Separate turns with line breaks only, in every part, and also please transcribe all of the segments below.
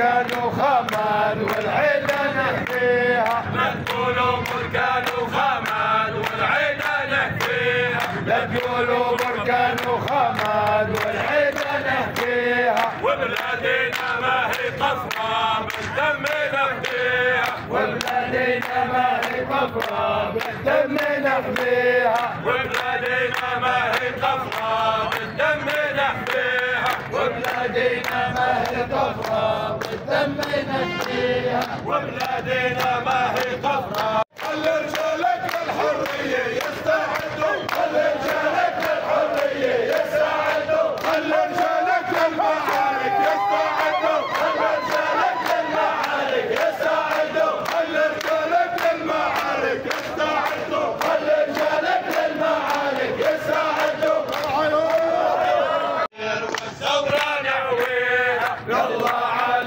بركان وخمر والعيلة نحكيها. ما تقولوا بركان وخمر والعيلة نحكيها. لا تقولوا بركان وخمر والعيلة نحكيها. وبلادنا ما هي طفرة بالدم نحكيها وبلادنا ما هي طفرة بالدم نحكيها وبلادنا ما هي طفرة بالدم نحكيها وبلادنا ما هي قصرة وبلادنا ما هي قفرة خلي رجالك للحرية يستعدوا خلي رجالك للحرية يستعدوا خلي رجالك للمعارك يستعدوا خلي رجالك للمعارك يستعدوا خلي رجالك للمعارك يستعدوا خلي رجالك للمعارك يستعدوا والثورة نحويها يلا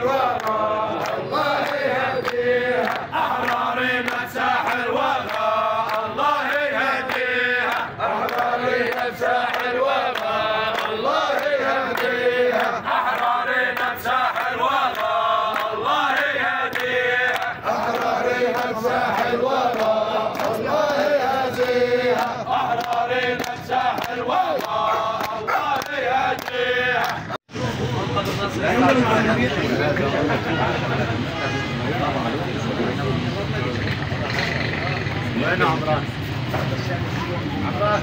الوغى الله يهديها. أحرارنا نساح الوغى الله يهديها. أحرارنا نساح الوغى الله يهديها. أحرارنا نساح الوغى الله يهديها أحرارنا نساح الوغى الله يهديها أحرارنا نساح الوغى الله يهديها. وين عمران؟ عمران